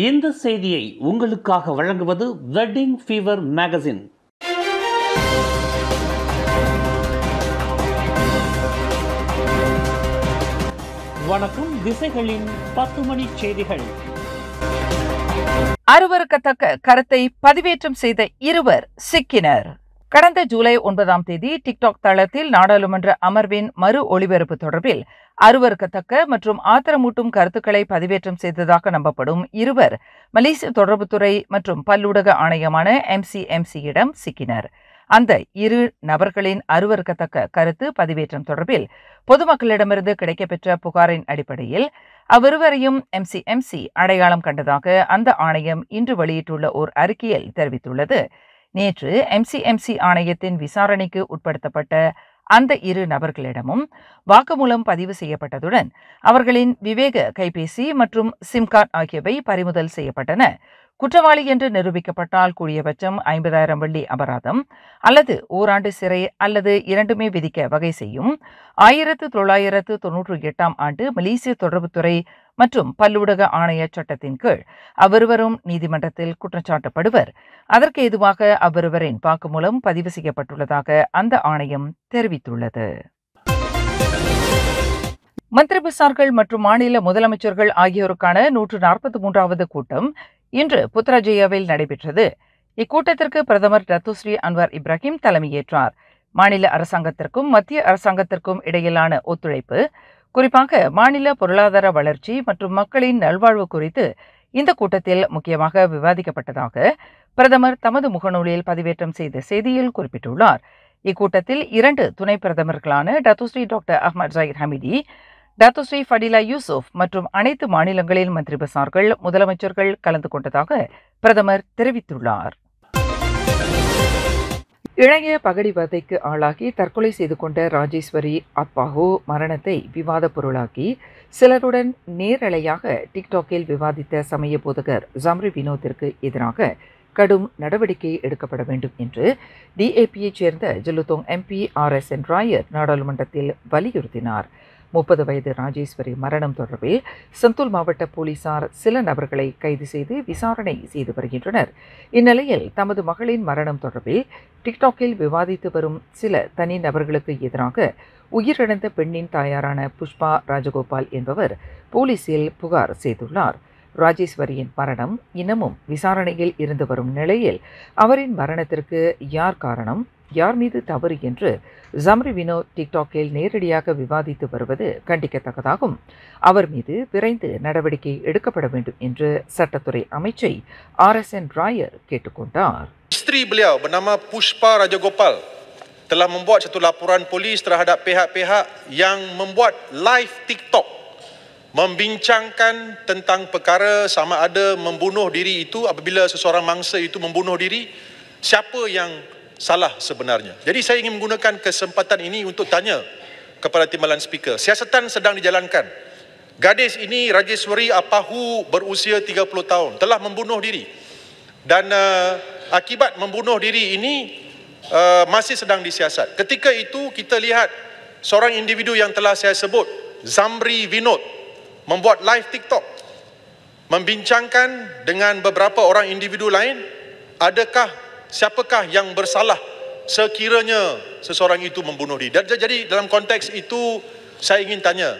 இந்த செய்தியை உங்களுக்காக வழங்குவது வெட்டிங் ஃபீவர் மேகசின் வணக்கம் திசைகளின் பத்து மணி செய்திகள். அருவருக்கத்தக்க கருத்தை பதிவேற்றம் செய்த இருவர் சிக்கினர். கடந்த ஜூலை ஒன்பதாம் தேதி டிக்டாக் தளத்தில் நாடாளுமன்ற அமர்வின் மறு ஒளிபரப்பு தொடர்பில் அருவருக்கத்தக்க மற்றும் ஆத்திரமூட்டும் கருத்துக்களை பதிவேற்றம் செய்ததாக நம்பப்படும் இருவர் மலேசிய தொடர்புத்துறை மற்றும் பல்லூடக ஆணையமான எம்சிஎம்சியிடம் சிக்கினர். அந்த இரு நபர்களின் அருவருக்கத்தக்க கருத்து பதிவேற்றம் தொடர்பில் பொதுமக்களிடமிருந்து கிடைக்கப்பெற்ற புகாரின் அடிப்படையில் அவ்விருவரையும் எம்சிஎம்சி அடையாளம் கண்டதாக அந்த ஆணையம் இன்று வெளியிட்டுள்ள ஓர் அறிக்கையில் தெரிவித்துள்ளது. நேற்று எம்சிஎம்சி ஆணையத்தின் விசாரணைக்கு உட்படுத்தப்பட்ட அந்த இரு நபர்களிடமும் வாக்குமூலம் பதிவு செய்யப்பட்டதுடன் அவர்களின் விவேக கைபேசி மற்றும் சிம் கார்டு ஆகியவை பறிமுதல் செய்யப்பட்டன. குற்றவாளி என்று நிரூபிக்கப்பட்டால் கூடியபட்சம் ஐம்பதாயிரம் வெள்ளி அபராதம் அல்லது ஓராண்டு சிறை அல்லது இரண்டுமே விதிக்க வகை செய்யும். ஆயிரத்து தொள்ளாயிரத்து தொன்னூற்றி எட்டாம் ஆண்டு மலேசிய தொடர்புத்துறை மற்றும் பல்லூடக ஆணைய சட்டத்தின் கீழ் அவருவரும் நீதிமன்றத்தில் குற்றச்சாட்டப்படுவர். அதற்கு எதுவாக அவருவரின் வாக்குமூலம் பதிவு செய்யப்பட்டுள்ளதாக அந்த ஆணையம் தெரிவித்துள்ளது. மந்திரிபசார்கள் மற்றும் மாநில முதலமைச்சர்கள் ஆகியோருக்கான நூற்று நாற்பத்தி மூன்றாவது கூட்டம் இன்று புத்ராஜயாவில் நடைபெற்றது. இக்கூட்டத்திற்கு பிரதமர் டத்துஸ்ரீ அன்வர் இப்ராஹிம் தலைமையேற்றார். மாநில அரசாங்கத்திற்கும் மத்திய அரசாங்கத்திற்கும் இடையிலான ஒத்துழைப்பு குறிப்பாக மாநில பொருளாதார வளர்ச்சி மற்றும் மக்களின் நல்வாழ்வு குறித்து இந்த கூட்டத்தில் முக்கியமாக விவாதிக்கப்பட்டதாக பிரதமர் தமது முகநூலில் பதிவேற்றம் செய்த செய்தியில் குறிப்பிட்டுள்ளார். இக்கூட்டத்தில் இரண்டு துணை பிரதமர்களான Datuk Seri doctor Ahmad Zahid Hamidi Datuk Seri Fadillah Yusof மற்றும் அனைத்து மாநிலங்களின் மந்திரி பசார்கள் முதலமைச்சர்கள் கலந்து கொண்டதாக பிரதமர் தெரிவித்துள்ளார். இளைய பகடிவதைக்கு ஆளாகி தற்கொலை செய்து கொண்ட ராஜேஸ்வரி அப்பாஹோ மரணத்தை விவாத பொருளாக்கி சிலருடன் நேரலையாக டிக்டாக்கில் விவாதித்த சமய போதகர் ஜம்ரி வினோத்திற்கு எதிராக கடும் நடவடிக்கை எடுக்கப்பட வேண்டும் என்று டிஏபியைச் சேர்ந்த Jelutong MP R S N Rayer நாடாளுமன்றத்தில் வலியுறுத்தினார். முப்பது வயது ராஜேஸ்வரி மரணம் தொடர்பில் செந்தூல் மாவட்ட போலீசார் சில நபர்களை கைது செய்து விசாரணை செய்து வருகின்றனர். இந்நிலையில் தமது மகளின் மரணம் தொடர்பில் டிக்டாக்கில் விவாதித்து வரும் சில தனி நபர்களுக்கு எதிராக உயிரிழந்த பெண்ணின் தாயாரான புஷ்பா ராஜகோபால் என்பவர் போலீசில் புகார் செய்துள்ளார். ராஜேஸ்வரியின் மரணம் இன்னமும் விசாரணையில் இருந்து வரும் நிலையில் அவரின் மரணத்திற்கு யார் காரணம்? யார் மீது தவறு என்று ஜம்ரி வினோத் டிக்டாக்கில் நேரடியாக விவாதித்து வருவது கண்டிக்கத்தக்கதாகும். அவர் மீது விரைந்து நடவடிக்கை எடுக்கப்பட வேண்டும் என்று சட்டத்துறை அமைச்சை ஆர் எஸ் என் ராயர் கேட்டுக்கொண்டார் Isteri beliau bernama Pushpa Rajagopal telah membuat satu laporan polis terhadap pihak-pihak yang membuat live TikTok membincangkan tentang perkara sama ada membunuh diri itu apabila seseorang mangsa itu membunuh diri siapa yang salah sebenarnya. Jadi saya ingin menggunakan kesempatan ini untuk tanya kepada timbalan speaker. Siasatan sedang dijalankan. Gadis ini Rajeswari Apahu berusia 30 tahun telah membunuh diri. Dan uh, akibat membunuh diri ini uh, masih sedang disiasat. Ketika itu kita lihat seorang individu yang telah saya sebut Zamri Vinod membuat live TikTok membincangkan dengan beberapa orang individu lain adakah siapakah yang bersalah sekiranya seseorang itu membunuh diri. Dan jadi dalam konteks itu saya ingin tanya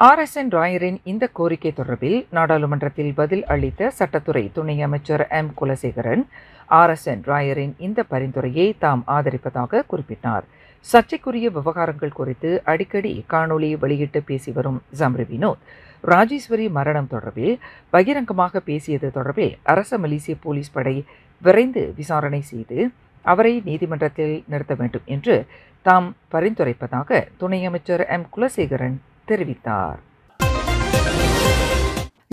R S N ராயரின் இந்த கோரிக்கை தொடர்பில் நாடாளுமன்றத்தில் பதில் அளித்த சட்டத்துறை துணை அமைச்சர் M Kulasegaran R S N ராயரின் இந்த பரிந்துரையை தாம் ஆதரிப்பதாக குறிப்பிட்டார் சர்ச்சைக்குரிய விவகாரங்கள் குறித்து அடிக்கடி காணொலி வெளியிட்டு பேசி வரும் ஜம்ரி வினோத் ராஜேஸ்வரி மரணம் தொடர்பில் பகிரங்கமாக பேசியது தொடர்பில் அரச மலேசிய போலீஸ் படை விரைந்து விசாரணை செய்து அவரை நீதிமன்றத்தில் நிறுத்த வேண்டும் என்று தாம் பரிந்துரைப்பதாக துணை அமைச்சர் எம். குலசேகரன் தெரிவித்தார்.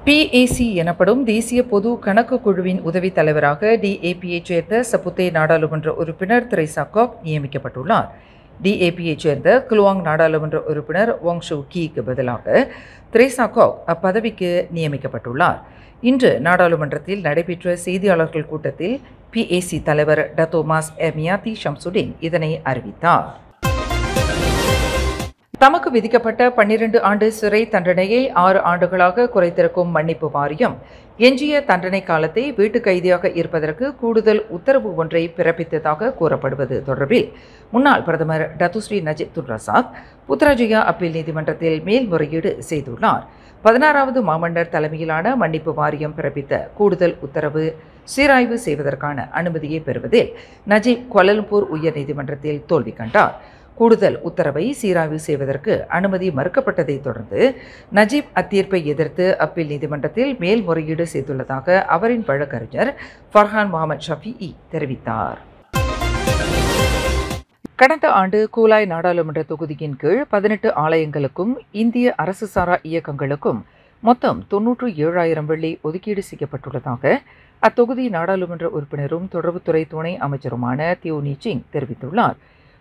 பிஏசி எனப்படும் தேசிய பொது கணக்கு குழுவின் உதவித் தலைவராக டிஏபியைச் சேர்ந்த சப்புத்தே நாடாளுமன்ற உறுப்பினர் திரைசா காக் நியமிக்கப்பட்டுள்ளார். டிஏபியைச் சேர்ந்த குலுவாங் நாடாளுமன்ற உறுப்பினர் வாங் ஷூ கீக்கு பதிலாக திரேசா காக் அப்பதவிக்கு நியமிக்கப்பட்டுள்ளார். இன்று நாடாளுமன்றத்தில் நடைபெற்ற செய்தியாளர்கள் கூட்டத்தில் பிஏசி தலைவர் டத்தோமாஸ் எமியாத்தி ஷம்சுடின் இதனை அறிவித்தார். தமக்கு விதிக்கப்பட்ட பன்னிரண்டு ஆண்டு சிறை தண்டனையை ஆறு ஆண்டுகளாக குறைத்திருக்கும் மன்னிப்பு வாரியம் எஞ்சிய தண்டனை காலத்தை வீட்டு கைதியாக இருப்பதற்கு கூடுதல் உத்தரவு ஒன்றை பிறப்பித்ததாக கூறப்படுவது தொடர்பில் முன்னாள் பிரதமர் டத்துஸ்ரீ நஜித் துல் புத்ராஜயா அப்பீல் நீதிமன்றத்தில் மேல்முறையீடு செய்துள்ளார். பதினாறாவது மாமன்னர் தலைமையிலான மன்னிப்பு வாரியம் பிறப்பித்த கூடுதல் உத்தரவு சீராய்வு செய்வதற்கான அனுமதியை பெறுவதில் நஜீப் கோலலம்பூர் உயர்நீதிமன்றத்தில் தோல்வி கண்டார். கூடுதல் உத்தரவை சீராய்வு செய்வதற்கு அனுமதி மறுக்கப்பட்டதை தொடர்ந்து நஜீப் அத்தீர்ப்பை எதிர்த்து அப்பீல் நீதிமன்றத்தில் மேல்முறையீடு செய்துள்ளதாக அவரின் வழக்கறிஞர் ஃபர்ஹான் முகமது ஷஃபிஇ தெரிவித்தார். கடந்த ஆண்டு கூலாய் நாடாளுமன்ற தொகுதியின் கீழ் பதினெட்டு ஆலயங்களுக்கும் இந்திய அரசு சாரா இயக்கங்களுக்கும் மொத்தம் தொன்னூற்று ஏழாயிரம் வெள்ளி ஒதுக்கீடு செய்யப்பட்டுள்ளதாக அத்தொகுதி நாடாளுமன்ற உறுப்பினரும் தொடர்புத்துறை துணை அமைச்சருமான தியோ நீச்சிங் தெரிவித்துள்ளார்.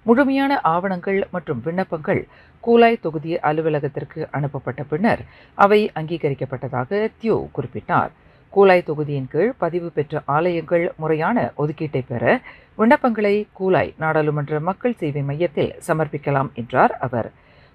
முழுமையான ஆவணங்கள் மற்றும் விண்ணப்பங்கள் கூலாய் தொகுதி அலுவலகத்திற்கு அனுப்பப்பட்ட பின்னர் அவை அங்கீகரிக்கப்பட்டதாக தியோ குறிப்பிட்டார். கூலாய் தொகுதியின் கீழ் பதிவு பெற்ற ஆலயங்கள் முறையான ஒதுக்கீட்டை பெற விண்ணப்பங்களை கூலாய் நாடாளுமன்ற மக்கள் சேவை மையத்தில் சமர்ப்பிக்கலாம் என்றார் அவர்.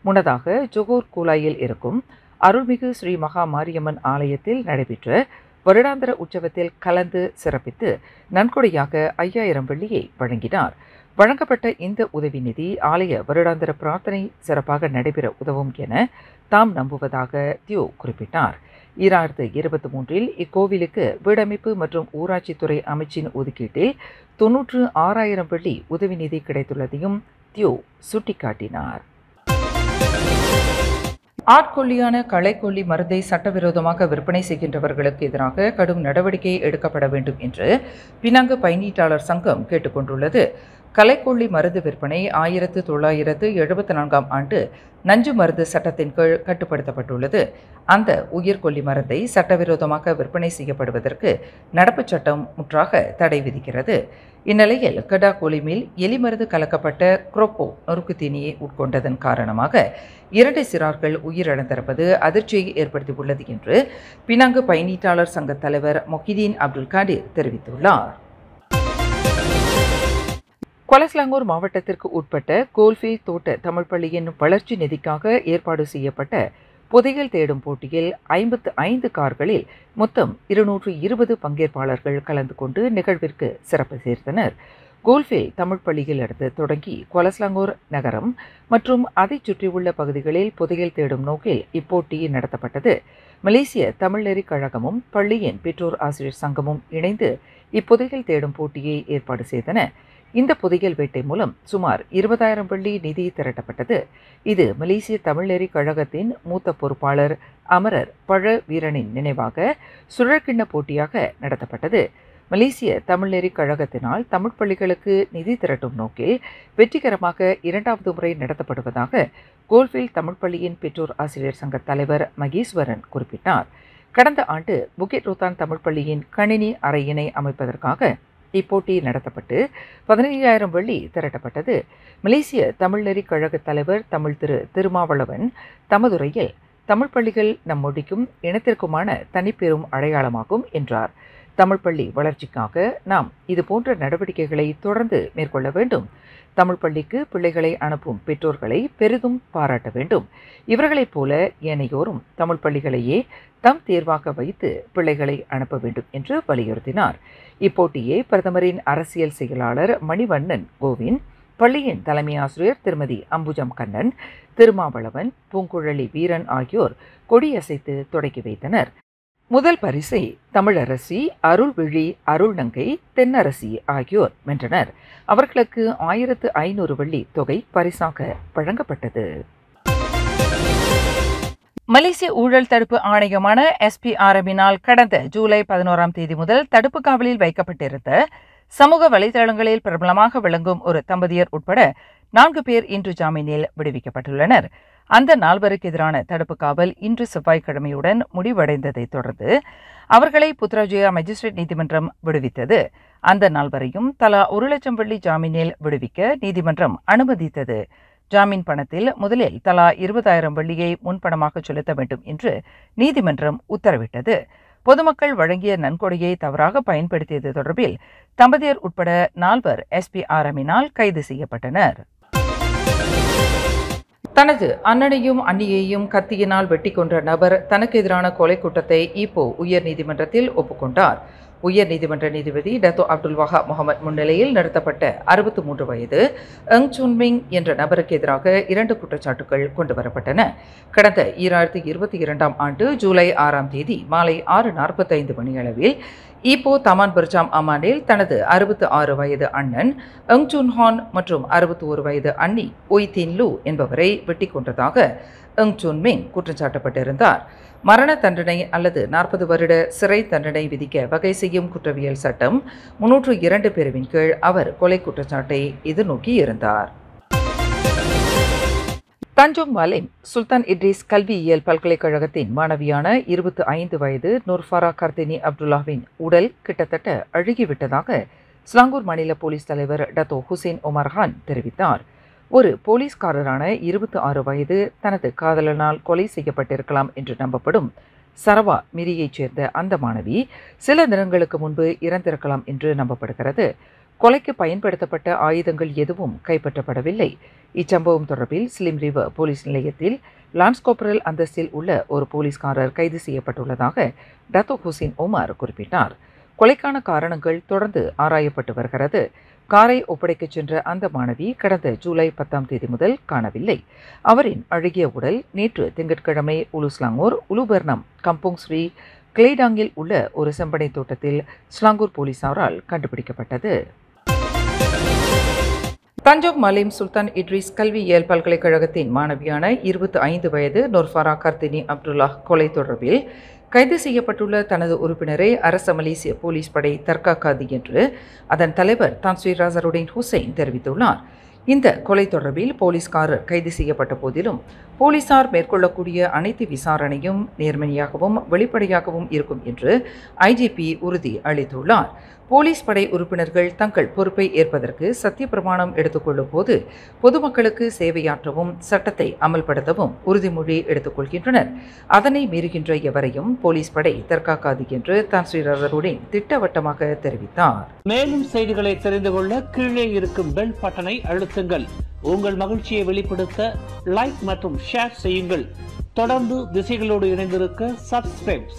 முன்னதாக ஜொகூர் கூலாயில் இருக்கும் அருள்மிகு ஸ்ரீ மகா மாரியம்மன் ஆலயத்தில் நடைபெற்ற வருடாந்திர உற்சவத்தில் கலந்து சிறப்பித்து நன்கொடையாக ஐயாயிரம் வெள்ளியை வழங்கினார். வழங்கப்பட்ட இந்த உதவி நிதி ஆலய வருடாந்திர பிரார்த்தனை சிறப்பாக நடைபெற உதவும் என தாம் நம்புவதாக தியோ குறிப்பிட்டார். ஈராயிரத்து இருபத்தி மூன்றில் இக்கோவிலுக்கு வீடமைப்பு மற்றும் ஊராட்சித்துறை அமைச்சின் ஒதுக்கீட்டில் தொன்னூற்று ஆறாயிரம் வெள்ளி உதவி நிதி கிடைத்துள்ளதையும் தியோ சுட்டிக்காட்டினார். ஆட்கொல்லியான களைக்கொல்லி மருந்தை சட்டவிரோதமாக விற்பனை செய்கின்றவர்களுக்கு எதிராக கடும் நடவடிக்கை எடுக்கப்பட வேண்டும் என்று பினாங்கு பயனீட்டாளர் சங்கம் கேட்டுக்கொண்டுள்ளது. கலைக்கொல்லி மருந்து விற்பனை ஆயிரத்து தொள்ளாயிரத்து எழுபத்தி நான்காம் ஆண்டு நஞ்சு மருந்து சட்டத்தின் கீழ் கட்டுப்படுத்தப்பட்டுள்ளது. அந்த உயிர்கொல்லி மருந்தை சட்டவிரோதமாக விற்பனை செய்யப்படுவதற்கு நடப்புச் சட்டம் முற்றாக தடை விதிக்கிறது. இந்நிலையில் கடா எலி எலிமருந்து கலக்கப்பட்ட குரோப்போ நொறுக்கு தீனியை உட்கொண்டதன் காரணமாக இரண்டு சிறார்கள் உயிரிழந்திருப்பது அதிர்ச்சியை ஏற்படுத்தியுள்ளது என்று பினாங்கு பயணீட்டாளர் சங்க தலைவர் மொஹிதீன் அப்துல் காடிர் தெரிவித்துள்ளார். கொலஸ்லாங்கூர் மாவட்டத்திற்கு உட்பட்ட கோல்ஃபீல்ட் தோட்ட தமிழ் பள்ளியின் வளர்ச்சி நிதிக்காக ஏற்பாடு செய்யப்பட்ட புதையல் தேடும் போட்டியில் ஐம்பத்து ஐந்து கார்களில் மொத்தம் இருநூற்று இருபது பங்கேற்பாளர்கள் கலந்து கொண்டு நிகழ்விற்கு சிறப்பு சேர்த்தனர். கோல்ஃபேல் தமிழ் பள்ளியிலிருந்து தொடங்கி கொலஸ்லாங்கூர் நகரம் மற்றும் அதைச் சுற்றியுள்ள பகுதிகளில் புதையல் தேடும் நோக்கில் இப்போட்டி நடத்தப்பட்டது. மலேசிய தமிழ்நெறி கழகமும் பள்ளியின் பெற்றோர் ஆசிரியர் சங்கமும் இணைந்து இப்புதையல் தேடும் போட்டியை ஏற்பாடு செய்தன. இந்த புதையல் வேட்டை மூலம் சுமார் இருபதாயிரம் வெள்ளி நிதி திரட்டப்பட்டது. இது மலேசிய தமிழ்நெறி கழகத்தின் மூத்த பொறுப்பாளர் அமரர் பழ வீரனின் நினைவாக சுழற்கிண்ண போட்டியாக நடத்தப்பட்டது. மலேசிய தமிழ்நெறி கழகத்தினால் தமிழ் பள்ளிகளுக்கு நிதி திரட்டும் நோக்கில் வெற்றிகரமாக இரண்டாவது முறை நடத்தப்படுவதாக கோல்ஃபீல்ட் தமிழ் பள்ளியின் பெற்றோர் ஆசிரியர் சங்க தலைவர் மகேஸ்வரன் குறிப்பிட்டார். கடந்த ஆண்டு புகிட் ரோத்தான் தமிழ் பள்ளியின் கணினி அறையினை அமைப்பதற்காக இப்போட்டி நடத்தப்பட்டு பதினைஞ்சாயிரம் வெள்ளி திரட்டப்பட்டது. மலேசிய தமிழ்நெறி கழக தலைவர் தமிழ் திரு திருமாவளவன் தமதுரையில் தமிழ் பள்ளிகள் நம் மொழிக்கும் இனத்திற்குமான தனிப்பெரும் அடையாளமாகும் என்றார். தமிழ் பள்ளி வளர்ச்சிக்காக நாம் இது போன்ற நடவடிக்கைகளை தொடர்ந்து மேற்கொள்ள வேண்டும். தமிழ் பள்ளிக்கு பிள்ளைகளை அனுப்பும் பெற்றோர்களை பெரிதும் பாராட்ட வேண்டும். இவர்களைப் போல ஏனையோரும் தமிழ் பள்ளிகளையே தம் தேர்வாக வைத்து பிள்ளைகளை அனுப்ப வேண்டும் என்று வலியுறுத்தினார். இப்போட்டியை பிரதமரின் அரசியல் செயலாளர் மணிவண்ணன் கோவிந்த் பள்ளியின் தலைமை ஆசிரியர் திருமதி அம்புஜம் கண்ணன் திருமாவளவன் பூங்குழலி வீரன் ஆகியோர் கொடியசைத்து தொடக்கி வைத்தனர். முதல் பரிசை தமிழரசி அருள்விழி அருள்நங்கை தென்னரசி ஆகியோர் வென்றனர். அவர்களுக்கு ஆயிரத்து ஐநூறு வெள்ளி தொகை பரிசாக வழங்கப்பட்டது. மலேசிய ஊழல் தடுப்பு ஆணையமான எஸ்பிஆர்எம்மினால் கடந்த ஜூலை பதினோராம் தேதி முதல் தடுப்பு காவலில் வைக்கப்பட்டிருந்த சமூக வலைதளங்களில் பிரபலமாக விளங்கும் ஒரு தம்பதியர் உட்பட நான்கு பேர் இன்று ஜாமீனில் விடுவிக்கப்பட்டுள்ளனர். அந்த நால்வருக்கு எதிரான தடுப்பு காவல் இன்று செவ்வாய்க்கிழமையுடன் முடிவடைந்ததை தொடர்ந்து அவர்களை புத்ராஜயா மேஜிஸ்ட்ரேட் நீதிமன்றம் விடுவித்தது. அந்த நால்வரையும் தலா ஒரு லட்சம் வெள்ளி ஜாமீனில் விடுவிக்க நீதிமன்றம் அனுமதித்தது. ஜாமீன் பணத்தில் முதலில் தலா இருபதாயிரம் வெள்ளியை முன்பணமாக செலுத்த வேண்டும் என்று நீதிமன்றம் உத்தரவிட்டது. பொதுமக்கள் வழங்கிய நன்கொடையை தவறாக பயன்படுத்தியது தொடர்பில் தம்பதியர் உட்பட நால்வர் எஸ்பிஆர்எம்மினால் கைது செய்யப்பட்டனர். தனது அண்ணனையும் அண்ணியையும் கத்தியினால் வெட்டி கொன்ற நபர் தனக்கு எதிரான கொலை குற்றத்தை இப்போ உயர் நீதிமன்றத்தில் ஒப்புக்கொண்டார். உயர் நீதிமன்ற நீதிபதி டத்தோ அப்துல் வஹா முகமது முன்னிலையில் நடத்தப்பட்ட அறுபத்தி மூன்று வயது எங் சுன்மிங் என்ற நபருக்கு எதிராக இரண்டு குற்றச்சாட்டுகள் கொண்டுவரப்பட்டன கடந்த ஈராயிரத்தி இருபத்தி இரண்டாம் ஆண்டு ஜூலை ஆறாம் தேதி மாலை ஆறு நாற்பத்தைந்து மணியளவில் இப்போ தமான் பர்ஜாம் அமானில் தனது அறுபத்து ஆறு வயது அண்ணன் எங் சுன்ஹான் மற்றும் அறுபத்தி ஒரு வயது அண்ணி ஒய் தின் லூ என்பவரை வெட்டி கொண்டதாக எங் சுன்மிங் குற்றம் சாட்டப்பட்டிருந்தார் மரண தண்டனை அல்லது நாற்பது வருட சிறை தண்டனை விதிக்க வகை செய்யும் குற்றவியல் சட்டம் முன்னூற்று இரண்டு பிரிவின் கீழ் அவர் கொலை குற்றச்சாட்டை எதிர்நோக்கி இருந்தார் தஞ்சோங் மாலிம் சுல்தான் இட்ரிஸ் கல்வியியல் பல்கலைக்கழகத்தின் மாணவியான இருபத்தி ஐந்து வயது நூர்ஃபாரா கர்தினி அப்துல்லாவின் உடல் கிட்டத்தட்ட அழுகிவிட்டதாக ஸ்லாங்கூர் மாநில போலீஸ் தலைவர் டத்தோ ஹுசேன் ஒமர்ஹான் தெரிவித்தார். ஒரு போலீஸ்காரரான இருபத்தி ஆறு வயது தனது காதலனால் கொலை செய்யப்பட்டிருக்கலாம் என்று நம்பப்படும் சரவா மிரியைச் சேர்ந்த அந்த மாணவி சில தினங்களுக்கு முன்பு இறந்திருக்கலாம் என்று நம்பப்படுகிறது. கொலைக்கு பயன்படுத்தப்பட்ட ஆயுதங்கள் எதுவும் கைப்பற்றப்படவில்லை. இச்சம்பவம் தொடர்பில் ஸ்லிம் ரிவர் போலீஸ் நிலையத்தில் லான்ஸ்கோப்ரல் அந்தஸ்தில் உள்ள ஒரு போலீஸ்காரர் கைது செய்யப்பட்டுள்ளதாக டத்தோ ஹுசின் ஒமார் குறிப்பிட்டார். கொலைக்கான காரணங்கள் தொடர்ந்து ஆராயப்பட்டு வருகிறது. காரை ஒப்படைக்கச் சென்ற அந்த மாணவி கடந்த ஜூலை பத்தாம் தேதி முதல் காணவில்லை. அவரின் அழுகிய உடல் நேற்று திங்கட்கிழமை உலுஸ்லாங்கூர் உலுபர்ணம் கம்போங் ஸ்ரீ கிளைடாங்கில் உள்ள ஒரு செம்பனை தோட்டத்தில் ஸ்லாங்கூர் போலீசாரால் கண்டுபிடிக்கப்பட்டது. தஞ்சோங் மலிம் சுல்தான் இட்ரிஸ் கல்வியியல் பல்கலைக்கழகத்தின் மாணவியான இருபத்தி ஐந்து வயது நொர்ஃபாரா கர்தினி அப்துல்லா கொலை தொடர்பில் கைது செய்யப்பட்டுள்ள தனது உறுப்பினரை அரச மலேசிய போலீஸ் படை தற்காக்காது என்று அதன் தலைவர் தான்ஸ்வீர் ராசருடின் ஹுசைன் தெரிவித்துள்ளார். இந்த கொலை தொடர்பில் போலீஸ்காரர் கைது செய்யப்பட்ட போதிலும் போலீசார் மேற்கொள்ளக்கூடிய அனைத்து விசாரணையும் நேர்மையாகவும் வெளிப்படையாகவும் இருக்கும் என்று ஐஜிபி உறுதி அளித்துள்ளார். போலீஸ் படை உறுப்பினர்கள் தங்கள் பொறுப்பை ஏற்பதற்கு சத்தியப்பிரமாணம் எடுத்துக்கொள்ளும் போது பொதுமக்களுக்கு சேவையாற்றவும் சட்டத்தை அமல்படுத்தவும் உறுதிமொழி எடுத்துக்கொள்கின்றனர். அதனை மீறுகின்ற எவரையும் போலீஸ் படை தற்காக்காது என்று தான் ஸ்ரீரருடன் திட்டவட்டமாக தெரிவித்தார். மேலும் செய்திகளை தெரிந்து கொள்ள கீழே இருக்கும் பெல் பட்டனை அழுத்துங்கள். உங்கள் மகிழ்ச்சியை வெளிப்படுத்த லைக் மற்றும் ஷேர் செய்யுங்கள். தொடர்ந்து திசைகளோடு இணைந்திருக்க சப்ஸ்கிரைப்